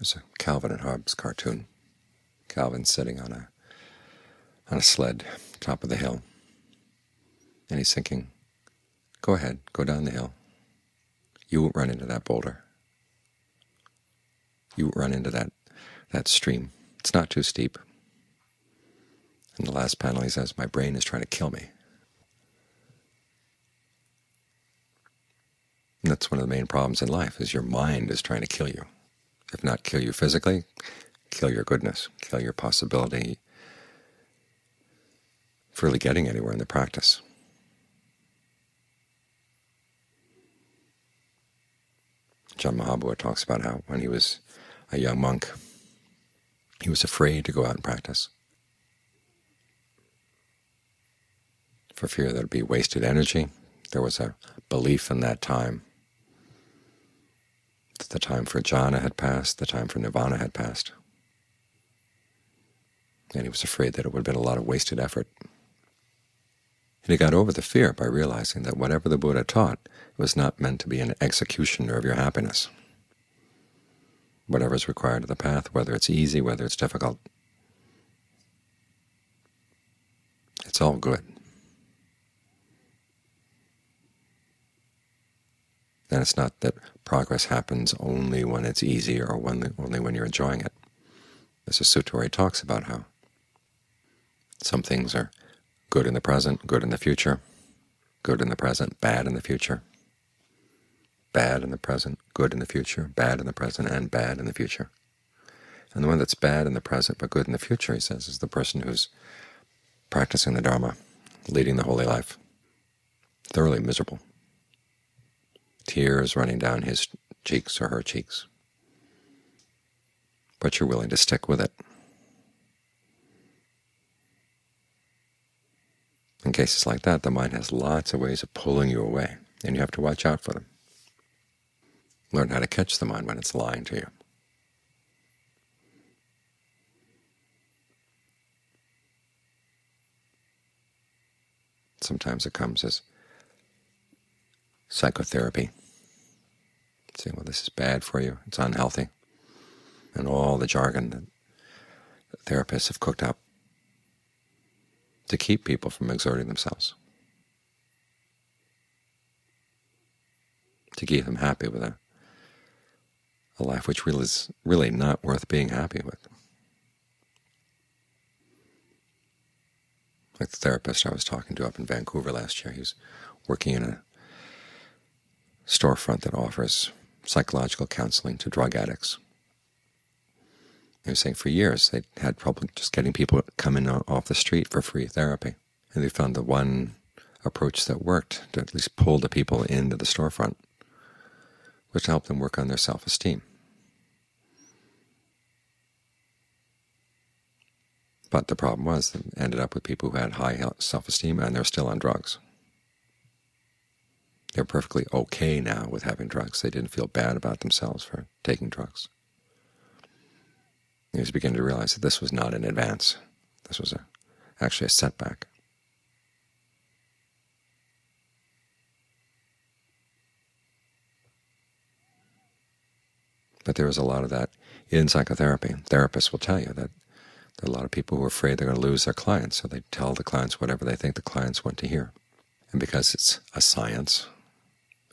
There's a Calvin and Hobbes cartoon. Calvin sitting on a on a sled, top of the hill, and he's thinking, go ahead, go down the hill. You won't run into that boulder. You won't run into that, that stream. It's not too steep. In the last panel he says, my brain is trying to kill me. And that's one of the main problems in life, is your mind is trying to kill you if not kill you physically, kill your goodness, kill your possibility for really getting anywhere in the practice. Ajaan Maha Boowa talks about how when he was a young monk, he was afraid to go out and practice for fear that it would be wasted energy. There was a belief in that time the time for jhana had passed, the time for nirvana had passed. And he was afraid that it would have been a lot of wasted effort. And he got over the fear by realizing that whatever the Buddha taught was not meant to be an executioner of your happiness. Whatever is required of the path, whether it's easy, whether it's difficult, it's all good. Then it's not that progress happens only when it's easy or when, only when you're enjoying it. Sutta where he talks about how some things are good in the present, good in the future, good in the present, bad in the future, bad in the present, good in the future, bad in the present, and bad in the future. And the one that's bad in the present but good in the future, he says, is the person who's practicing the Dharma, leading the holy life, thoroughly miserable tears running down his cheeks or her cheeks. But you're willing to stick with it. In cases like that, the mind has lots of ways of pulling you away, and you have to watch out for them. Learn how to catch the mind when it's lying to you. Sometimes it comes as psychotherapy saying, well, this is bad for you, it's unhealthy, and all the jargon that therapists have cooked up to keep people from exerting themselves, to keep them happy with a, a life which really is really not worth being happy with. Like the therapist I was talking to up in Vancouver last year, he was working in a storefront that offers psychological counseling to drug addicts. They were saying for years they had trouble just getting people coming off the street for free therapy. And they found the one approach that worked to at least pull the people into the storefront was to help them work on their self-esteem. But the problem was they ended up with people who had high self-esteem and they're still on drugs. They're perfectly okay now with having drugs. They didn't feel bad about themselves for taking drugs. He was beginning to realize that this was not an advance. This was a, actually a setback. But there is a lot of that in psychotherapy. Therapists will tell you that there are a lot of people who are afraid they're going to lose their clients, so they tell the clients whatever they think the clients want to hear. And because it's a science,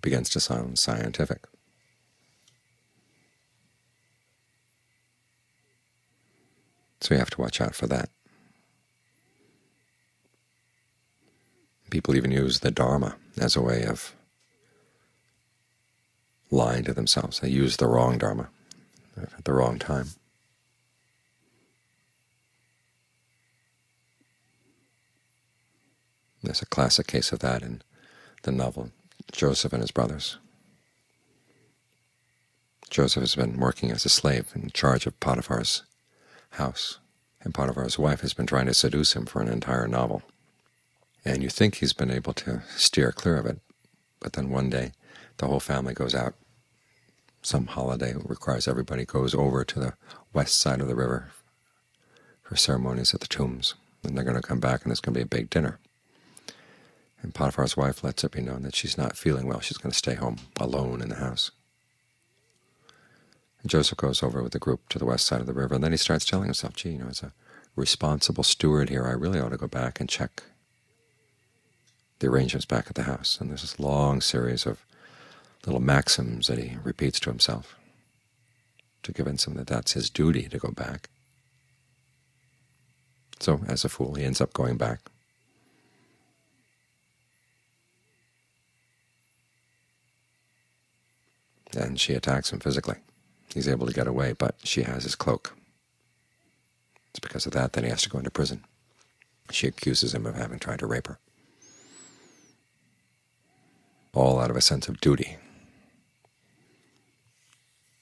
it begins to sound scientific. So you have to watch out for that. People even use the Dharma as a way of lying to themselves. They use the wrong Dharma at the wrong time. There's a classic case of that in the novel Joseph and his brothers. Joseph has been working as a slave in charge of Potiphar's house, and Potiphar's wife has been trying to seduce him for an entire novel. And you think he's been able to steer clear of it, but then one day the whole family goes out. Some holiday requires everybody goes over to the west side of the river for ceremonies at the tombs. And they're going to come back, and it's going to be a big dinner. And Potiphar's wife lets it be known that she's not feeling well. She's going to stay home alone in the house. And Joseph goes over with the group to the west side of the river, and then he starts telling himself, gee, you know, as a responsible steward here, I really ought to go back and check the arrangements back at the house. And there's this long series of little maxims that he repeats to himself to convince him that that's his duty to go back. So, as a fool, he ends up going back. And she attacks him physically. He's able to get away, but she has his cloak. It's because of that that he has to go into prison. She accuses him of having tried to rape her, all out of a sense of duty.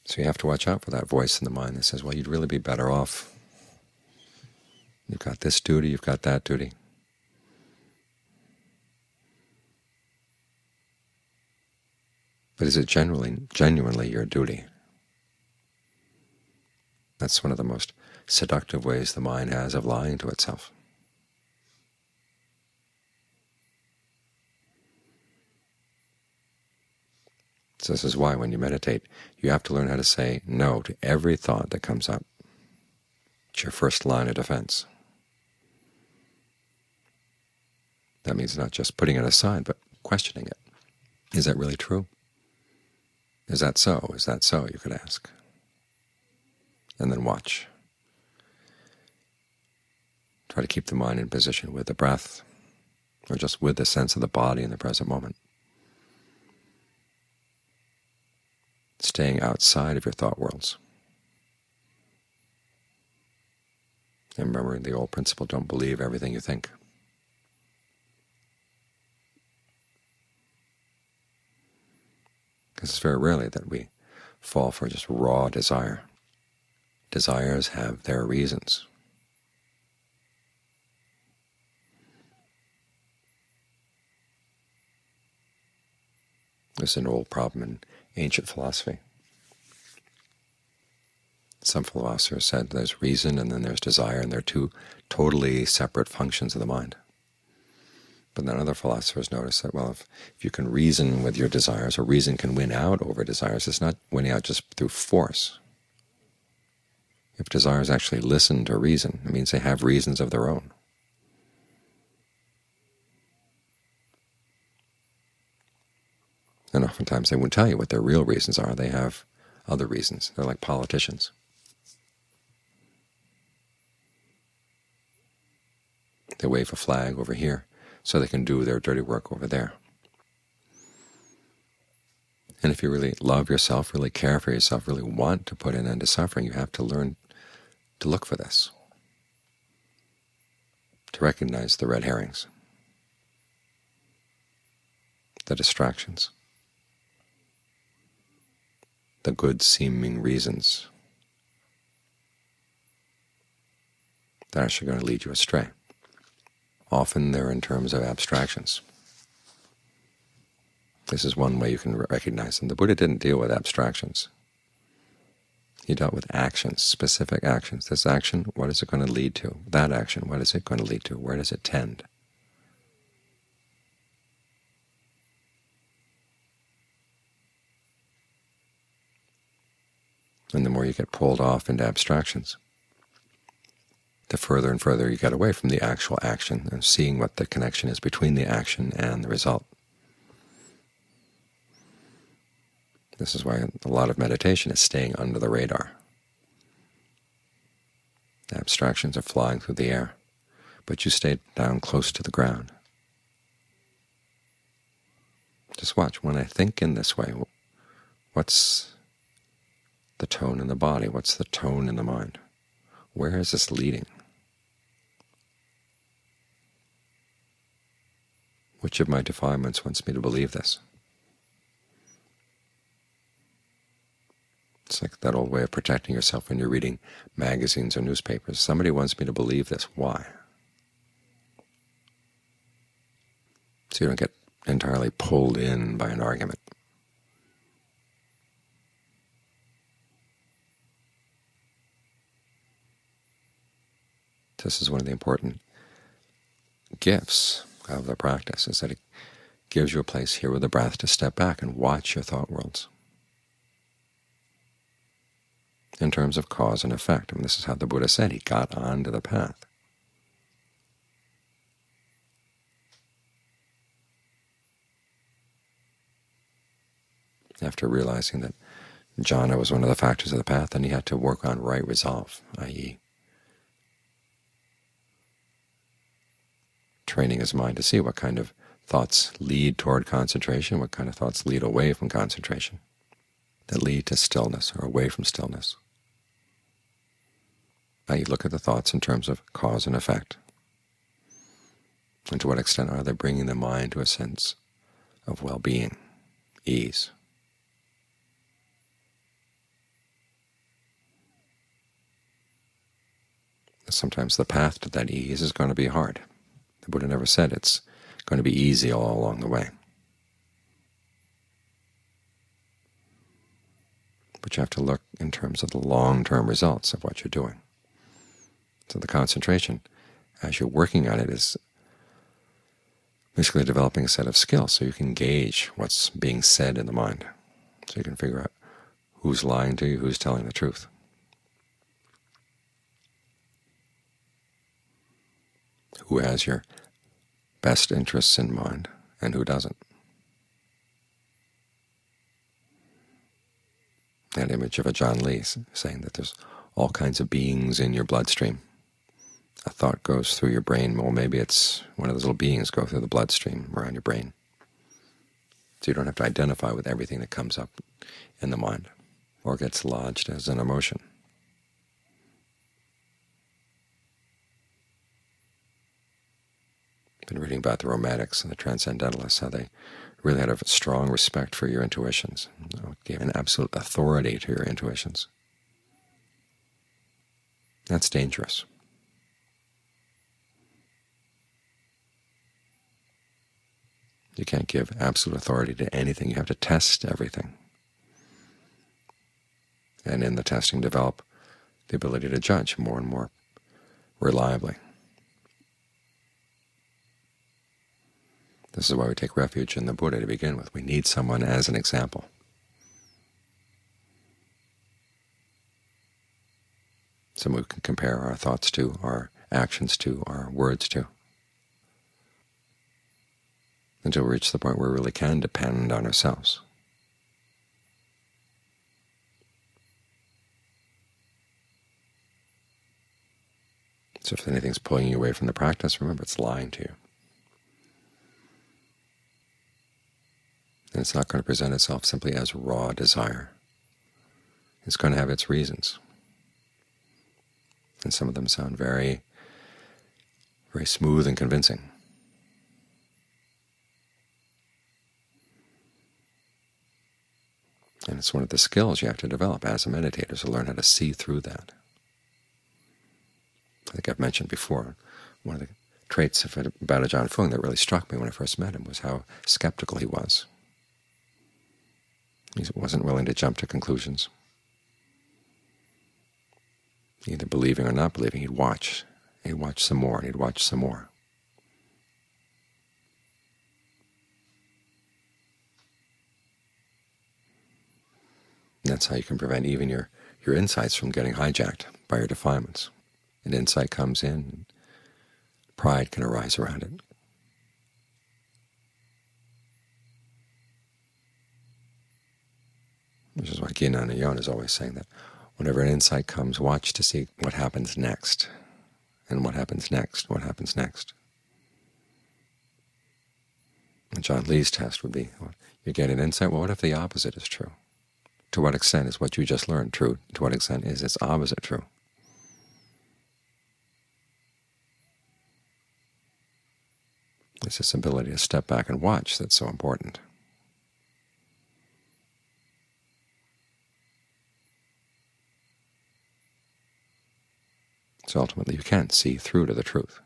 So you have to watch out for that voice in the mind that says, well, you'd really be better off. You've got this duty, you've got that duty. But is it genuinely, genuinely your duty? That's one of the most seductive ways the mind has of lying to itself. So this is why when you meditate, you have to learn how to say no to every thought that comes up. It's your first line of defense. That means not just putting it aside, but questioning it. Is that really true? Is that so? Is that so? You could ask. And then watch. Try to keep the mind in position with the breath, or just with the sense of the body in the present moment. staying outside of your thought worlds. And remembering the old principle, don't believe everything you think. Because it's very rarely that we fall for just raw desire. Desires have their reasons. This is an old problem in ancient philosophy. Some philosophers said there's reason and then there's desire, and they're two totally separate functions of the mind. But then other philosophers notice that, well, if, if you can reason with your desires, or reason can win out over desires, it's not winning out just through force. If desires actually listen to reason, it means they have reasons of their own. And oftentimes they won't tell you what their real reasons are. They have other reasons. They're like politicians. They wave a flag over here so they can do their dirty work over there. And if you really love yourself, really care for yourself, really want to put an end to suffering, you have to learn to look for this, to recognize the red herrings, the distractions the good-seeming reasons that are actually going to lead you astray. Often they're in terms of abstractions. This is one way you can recognize them. The Buddha didn't deal with abstractions. He dealt with actions, specific actions. This action, what is it going to lead to? That action, what is it going to lead to? Where does it tend? and the more you get pulled off into abstractions, the further and further you get away from the actual action and seeing what the connection is between the action and the result. This is why a lot of meditation is staying under the radar. The abstractions are flying through the air, but you stay down close to the ground. Just watch. When I think in this way, what's the tone in the body? What's the tone in the mind? Where is this leading? Which of my defilements wants me to believe this? It's like that old way of protecting yourself when you're reading magazines or newspapers. Somebody wants me to believe this. Why? So you don't get entirely pulled in by an argument. This is one of the important gifts of the practice, is that it gives you a place here with the breath to step back and watch your thought worlds. in terms of cause and effect. Mean, this is how the Buddha said he got onto the path. After realizing that jhana was one of the factors of the path, and he had to work on right resolve, i.e. training his mind to see what kind of thoughts lead toward concentration, what kind of thoughts lead away from concentration, that lead to stillness or away from stillness. Now you look at the thoughts in terms of cause and effect, and to what extent are they bringing the mind to a sense of well-being, ease. Sometimes the path to that ease is going to be hard. The Buddha never said it's going to be easy all along the way. But you have to look in terms of the long-term results of what you're doing. So the concentration, as you're working on it, is basically developing a set of skills so you can gauge what's being said in the mind, so you can figure out who's lying to you, who's telling the truth. Who has your best interests in mind and who doesn't. That image of Ajaan Lee saying that there's all kinds of beings in your bloodstream. A thought goes through your brain. Well, maybe it's one of those little beings go through the bloodstream around your brain. So you don't have to identify with everything that comes up in the mind or gets lodged as an emotion. Been reading about the Romantics and the Transcendentalists, how they really had a strong respect for your intuitions, you know, gave an absolute authority to your intuitions. That's dangerous. You can't give absolute authority to anything. You have to test everything. And in the testing develop the ability to judge more and more reliably. This is why we take refuge in the Buddha to begin with. We need someone as an example. Someone we can compare our thoughts to, our actions to, our words to, until we reach the point where we really can depend on ourselves. So if anything's pulling you away from the practice, remember it's lying to you. And it's not going to present itself simply as raw desire. It's going to have its reasons. And some of them sound very, very smooth and convincing. And it's one of the skills you have to develop as a meditator to learn how to see through that. I think I've mentioned before, one of the traits of about Ajaan Fuang that really struck me when I first met him was how skeptical he was. He wasn't willing to jump to conclusions. Either believing or not believing, he'd watch. He'd watch some more, and he'd watch some more. And that's how you can prevent even your, your insights from getting hijacked by your defilements. An insight comes in, pride can arise around it. Which is why Gyanana is always saying that whenever an insight comes, watch to see what happens next. And what happens next, what happens next. And Ajaan Lee's test would be, well, you get an insight, well, what if the opposite is true? To what extent is what you just learned true? To what extent is its opposite true? It's this ability to step back and watch that's so important. So ultimately you can't see through to the truth.